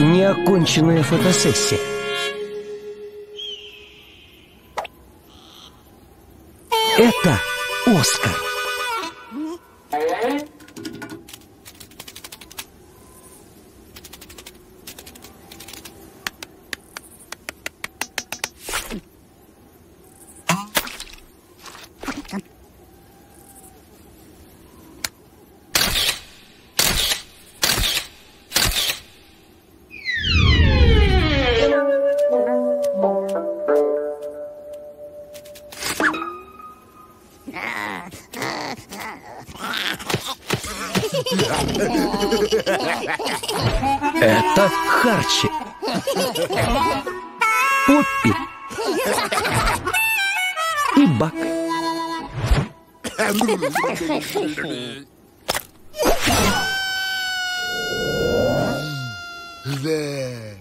неоконченная фотосессия. Это Оскар. Это Харчи. Поппи. И Бак. Да.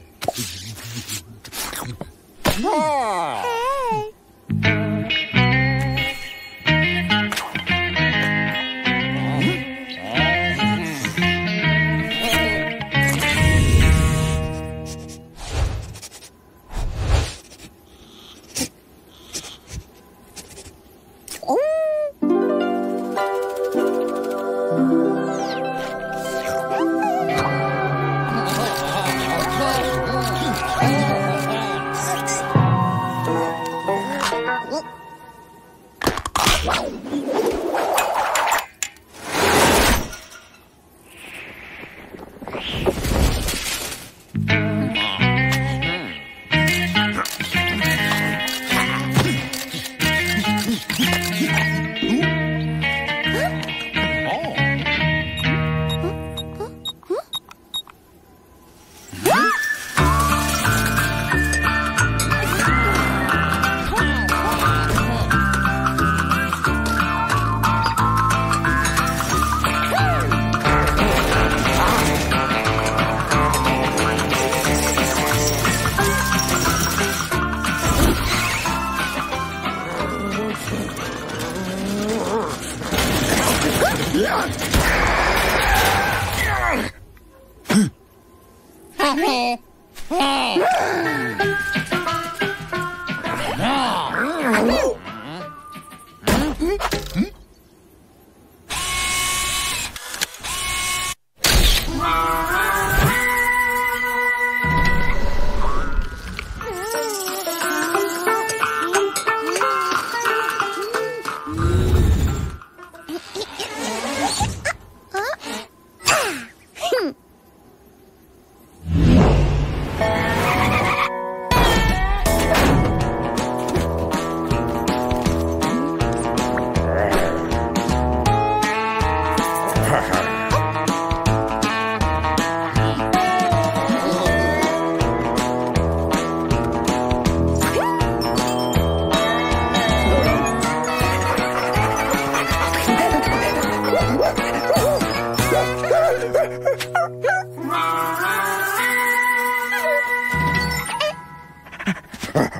Hey!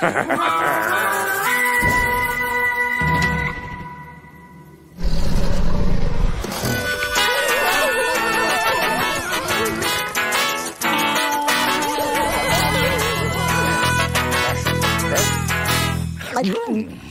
Ha, ha, ha. Hum.